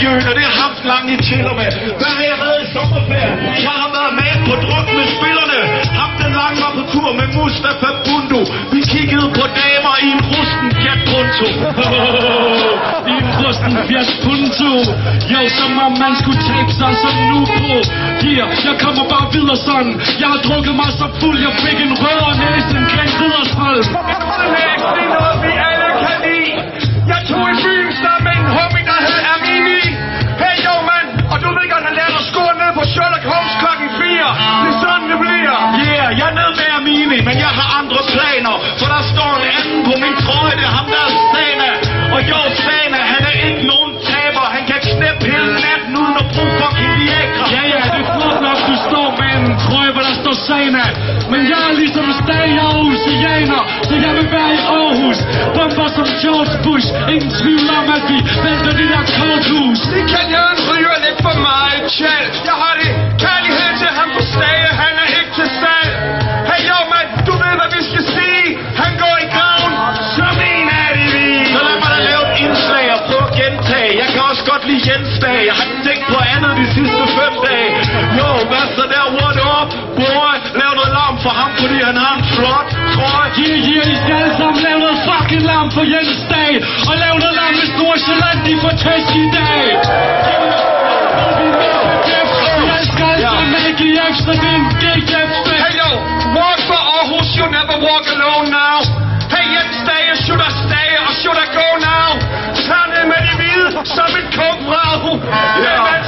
miljøet, og det har haft langt i til og med. Hvad har jeg været i sommerferien? Jeg har været med på druk med spillerne. Ham den lange var på tur med Mustafa Bundu. Vi kiggede på damer i en rusten Fiat Punto. I en rusten Fiat Punto Jo, som om man skulle tabe sig som nu på Gear, jeg kommer bare videre sådan Jeg har drukket mig så fuld, jeg fik en rød og næse en Glenn Riddersholm Det 4. Det er sådan, det bliver. Yeah, jeg er nede med Amini, men jeg har andre planer. For der står en anden på min trøje, det er ham, der er Sana. Og jo, Sana, han er ikke nogen taber. Han kan knæppe hele natten uden at bruge fucking Viagra. Ja, ja, det er flot nok, du står med en trøje, hvor der står Sana Men jeg er ligesom stadig Aarhusianer Så jeg vil være i Aarhus Bomber som George Bush Ingen tvivl om, at vi vælter det der korthus Det kan også godt lide Jens dag. Jeg har ikke tænkt på andet de sidste fem dage. Jo, hvad så der? What up, boy? Lav noget larm for ham, fordi han har en flot trøje. Yeah, yeah, I skal alle sammen lave noget fucking lam for Jens dag Og lave noget lam, hvis Nordsjælland de får tæsk i dag Jeg skal alle sammen i ekstra, det er en GF Hey yo, walk for Aarhus, you never walk alone now. Hey Jens Dage, should I stay or should I go now? Summit come Lao. Yeah.